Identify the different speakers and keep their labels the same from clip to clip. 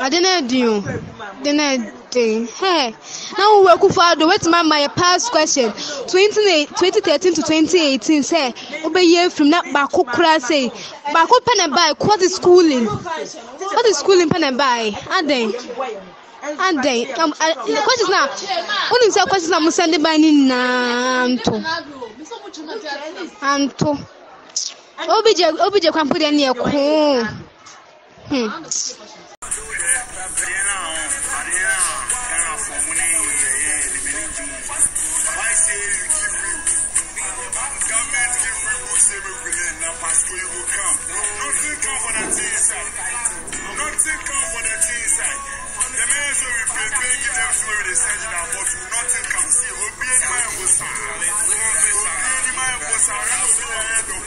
Speaker 1: ade no adi o ade no Hey, now we work for ado wetin ma my yɛ past question twenty twenty thirteen to twenty eighteen sɛ wobɛyi efirim na baako kura sei baako and buy. What is schooling What is schooling pɛ na baa adan adan um questions na wonim sɛ questions na mo sɛ de baa ne nyinaa nto anto obi gye obi gye kwampo deɛ ne yɛ koo hmm. dey search na but nothing can see obi enima ebosa obi enima ebosa rẹ obi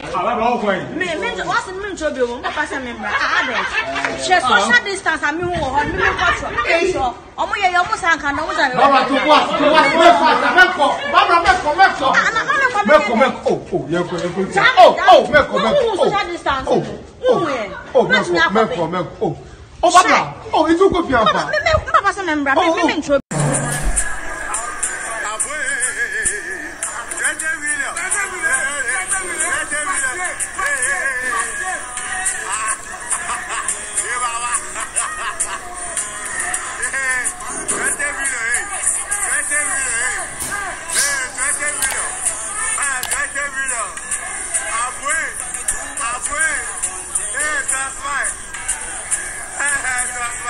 Speaker 1: e e e na head of Alaba ọkọ yi. Mi mi wọ́n sì mi ntọ́ bi o, mo pàṣẹ mi mbà, adult. Ṣé social distance àmì wọ̀ họ mímí kọ́tù mímí ntọ́? Ọmọ yẹ yẹ ọmọ sàn kàn náà, ọmọ sàn. Bàbá tó wá tó wá sí mẹ́kọ̀ mẹ́kọ̀ bàbá mẹ́kọ̀ mẹ́kọ̀. Àná mẹ́kọ̀ mẹ́kọ̀. Mẹ́kọ̀ o o yẹ̀kọ̀ yẹ̀kọ̀. Sáà mi dáhùn, mo wù social distance. O o mẹ́kọ̀ mẹ́kọ̀ o. Oh, Papa. Oh, it's okay, Papa. Papa, Papa,